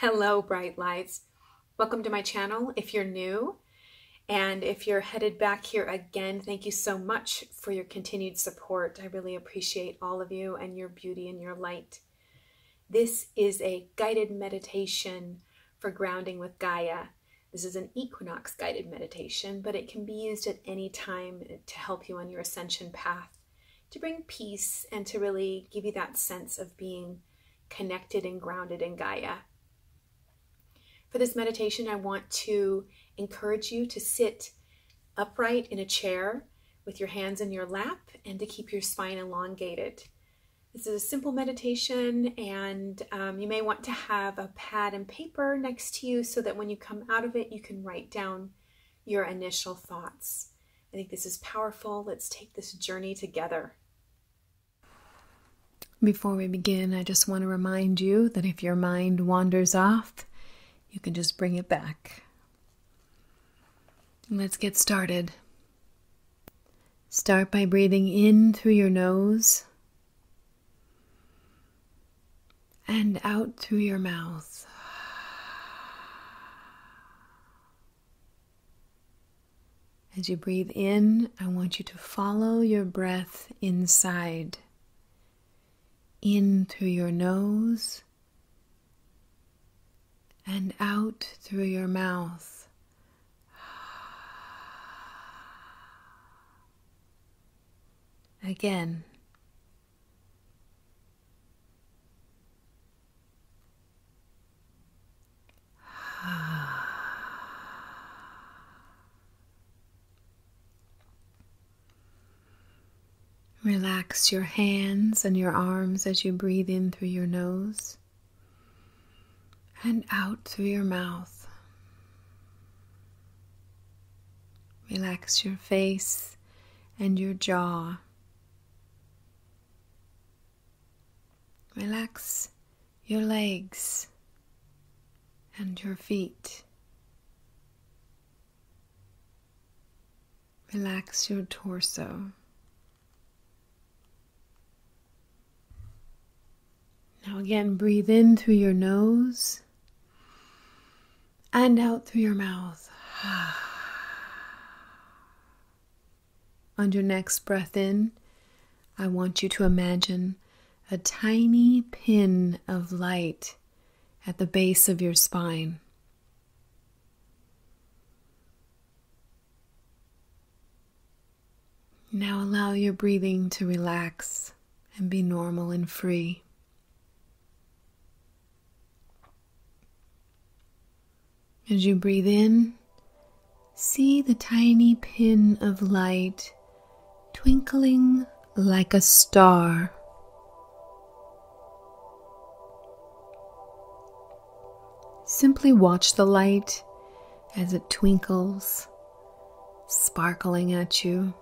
Hello, bright lights. Welcome to my channel if you're new. And if you're headed back here again, thank you so much for your continued support. I really appreciate all of you and your beauty and your light. This is a guided meditation for grounding with Gaia. This is an equinox guided meditation, but it can be used at any time to help you on your ascension path, to bring peace and to really give you that sense of being connected and grounded in Gaia. For this meditation, I want to encourage you to sit upright in a chair with your hands in your lap and to keep your spine elongated. This is a simple meditation, and um, you may want to have a pad and paper next to you so that when you come out of it, you can write down your initial thoughts. I think this is powerful. Let's take this journey together. Before we begin, I just want to remind you that if your mind wanders off, you can just bring it back. Let's get started. Start by breathing in through your nose and out through your mouth. As you breathe in, I want you to follow your breath inside. In through your nose and out through your mouth. Again. Relax your hands and your arms as you breathe in through your nose and out through your mouth. Relax your face and your jaw. Relax your legs and your feet. Relax your torso. Now, again, breathe in through your nose and out through your mouth. On your next breath in, I want you to imagine a tiny pin of light at the base of your spine. Now allow your breathing to relax and be normal and free. As you breathe in, see the tiny pin of light twinkling like a star. Simply watch the light as it twinkles, sparkling at you.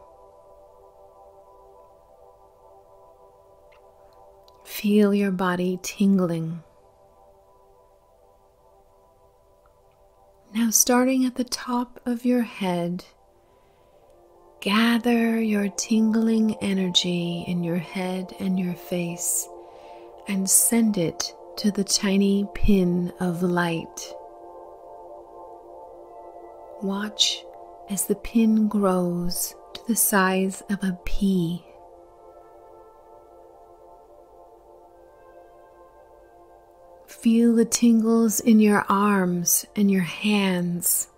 Feel your body tingling. Now, starting at the top of your head, gather your tingling energy in your head and your face and send it to the tiny pin of light. Watch as the pin grows to the size of a pea. Feel the tingles in your arms and your hands.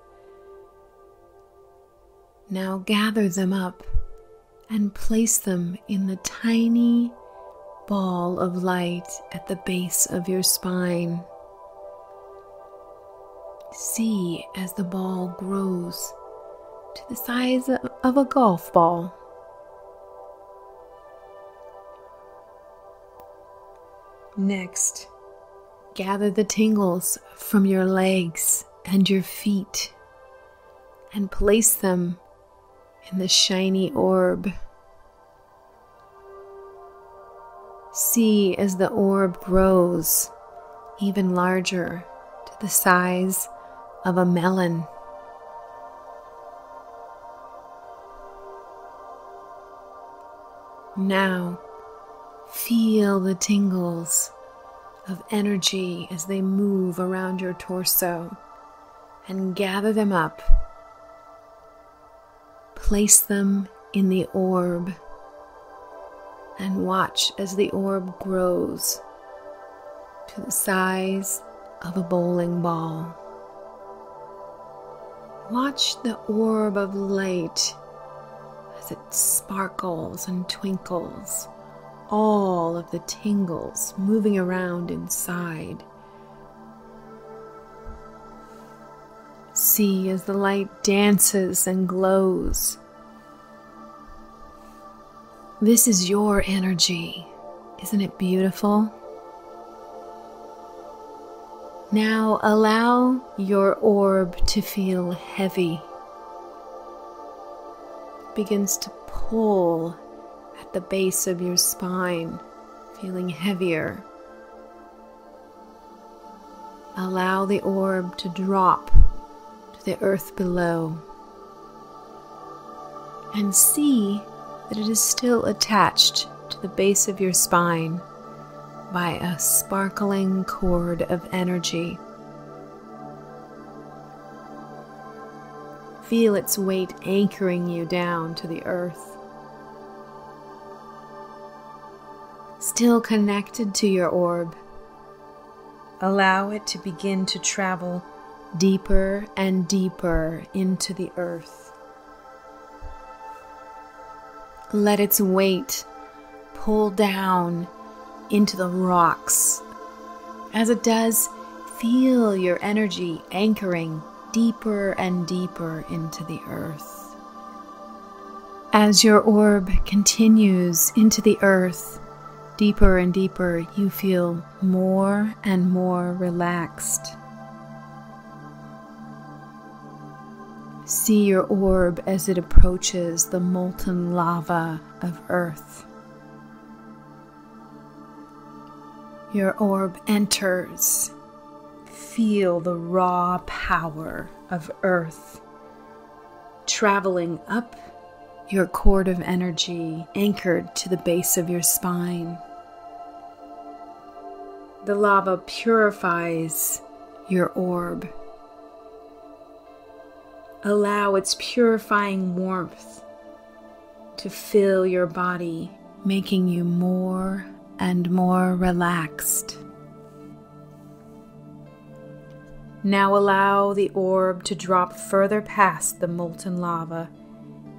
Now gather them up and place them in the tiny ball of light at the base of your spine. See as the ball grows to the size of a golf ball. Next, Gather the tingles from your legs and your feet and place them in the shiny orb. See as the orb grows even larger to the size of a melon. Now, feel the tingles of energy as they move around your torso and gather them up. Place them in the orb and watch as the orb grows to the size of a bowling ball. Watch the orb of light as it sparkles and twinkles, all of the tingles moving around inside. See as the light dances and glows. This is your energy. Isn't it beautiful? Now allow your orb to feel heavy. Begins to pull the base of your spine, feeling heavier. Allow the orb to drop to the earth below and see that it is still attached to the base of your spine by a sparkling cord of energy. Feel its weight anchoring you down to the earth. Still connected to your orb, allow it to begin to travel deeper and deeper into the earth. Let its weight pull down into the rocks. As it does, feel your energy anchoring deeper and deeper into the earth. As your orb continues into the earth, deeper and deeper, you feel more and more relaxed. See your orb as it approaches the molten lava of earth. Your orb enters. Feel the raw power of earth traveling up your cord of energy anchored to the base of your spine. The lava purifies your orb. Allow its purifying warmth to fill your body, making you more and more relaxed. Now allow the orb to drop further past the molten lava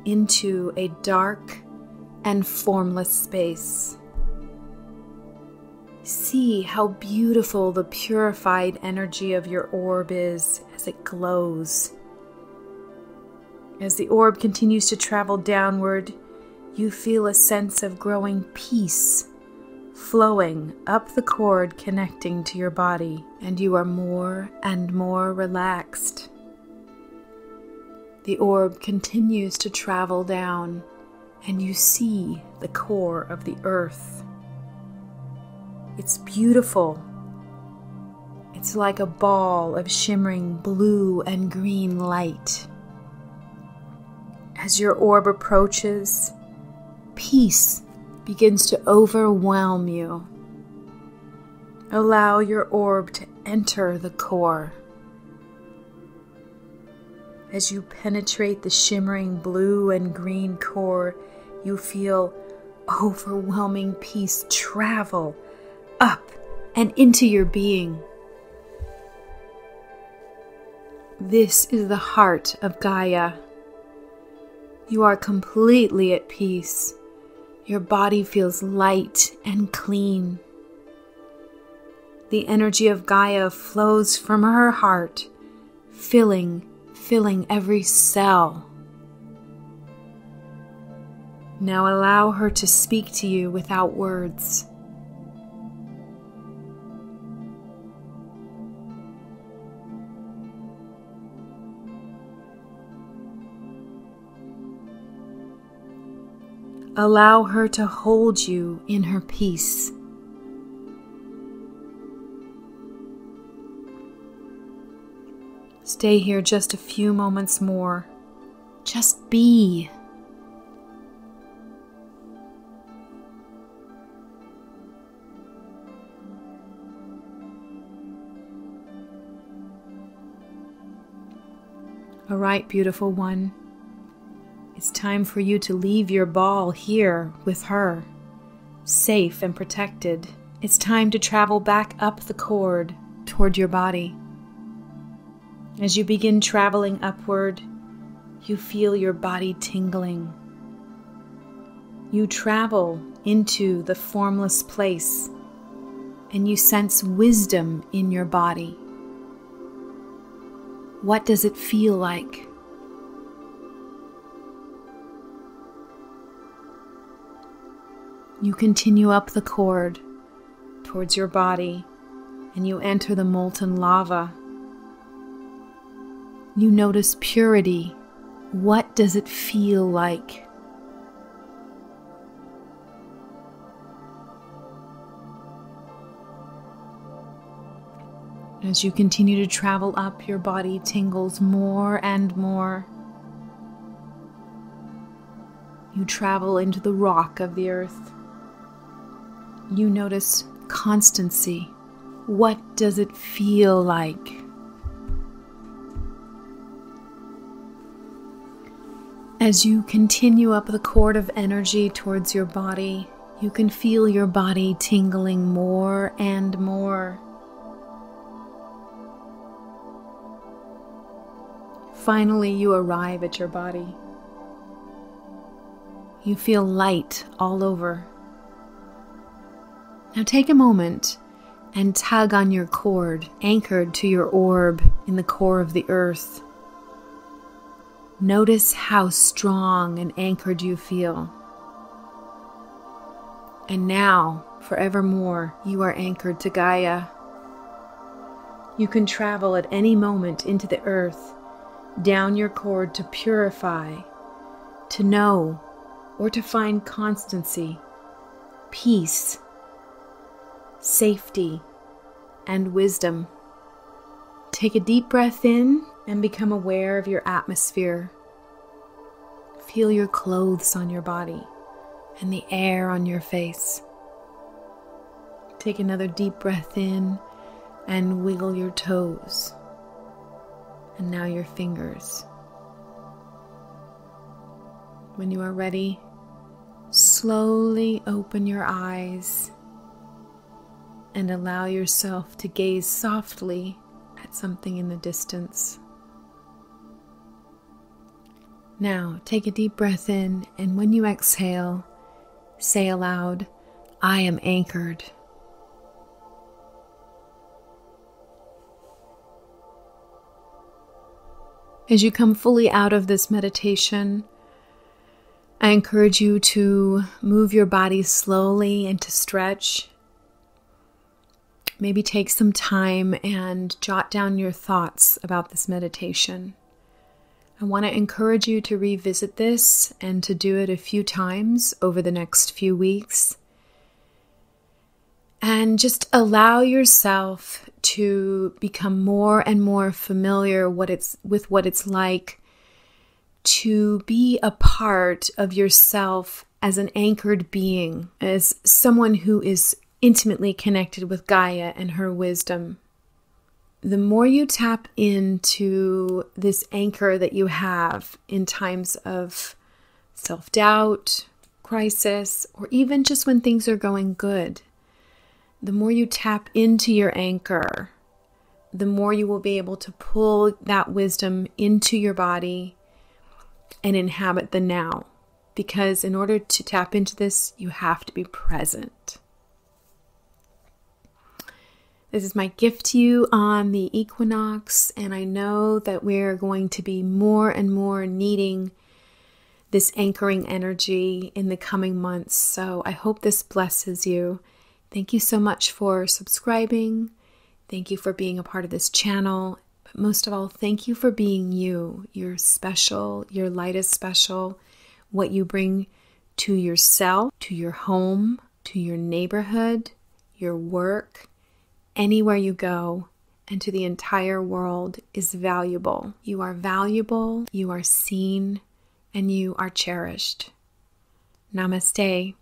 into a dark and formless space. See how beautiful the purified energy of your orb is as it glows. As the orb continues to travel downward, you feel a sense of growing peace flowing up the cord connecting to your body, and you are more and more relaxed. The orb continues to travel down, and you see the core of the earth. It's beautiful. It's like a ball of shimmering blue and green light. As your orb approaches, peace begins to overwhelm you. Allow your orb to enter the core. As you penetrate the shimmering blue and green core, you feel overwhelming peace travel up and into your being. This is the heart of Gaia. You are completely at peace. Your body feels light and clean. The energy of Gaia flows from her heart, filling, filling every cell. Now allow her to speak to you without words. Allow her to hold you in her peace. Stay here just a few moments more. Just be. All right, beautiful one. Time for you to leave your ball here with her, safe and protected. It's time to travel back up the cord toward your body. As you begin traveling upward, you feel your body tingling. You travel into the formless place and you sense wisdom in your body. What does it feel like? You continue up the cord towards your body and you enter the molten lava. You notice purity. What does it feel like? As you continue to travel up, your body tingles more and more. You travel into the rock of the earth. You notice constancy. What does it feel like? As you continue up the cord of energy towards your body, you can feel your body tingling more and more. Finally, you arrive at your body. You feel light all over. Now take a moment and tug on your cord anchored to your orb in the core of the earth. Notice how strong and anchored you feel. And now, forevermore, you are anchored to Gaia. You can travel at any moment into the earth down your cord to purify, to know, or to find constancy, peace, safety, and wisdom. Take a deep breath in and become aware of your atmosphere. Feel your clothes on your body and the air on your face. Take another deep breath in and wiggle your toes and now your fingers. When you are ready, slowly open your eyes and allow yourself to gaze softly at something in the distance. Now, take a deep breath in, and when you exhale, say aloud, I am anchored. As you come fully out of this meditation, I encourage you to move your body slowly and to stretch. Maybe take some time and jot down your thoughts about this meditation. I want to encourage you to revisit this and to do it a few times over the next few weeks. And just allow yourself to become more and more familiar what it's with what it's like to be a part of yourself as an anchored being, as someone who is intimately connected with Gaia and her wisdom. The more you tap into this anchor that you have in times of self doubt, crisis, or even just when things are going good, the more you tap into your anchor, the more you will be able to pull that wisdom into your body and inhabit the now. Because in order to tap into this, you have to be present. This is my gift to you on the equinox, and I know that we're going to be more and more needing this anchoring energy in the coming months. So I hope this blesses you. Thank you so much for subscribing. Thank you for being a part of this channel. But most of all, thank you for being you. You're special. Your light is special. What you bring to yourself, to your home, to your neighborhood, your work, anywhere you go, and to the entire world is valuable. You are valuable, you are seen, and you are cherished. Namaste.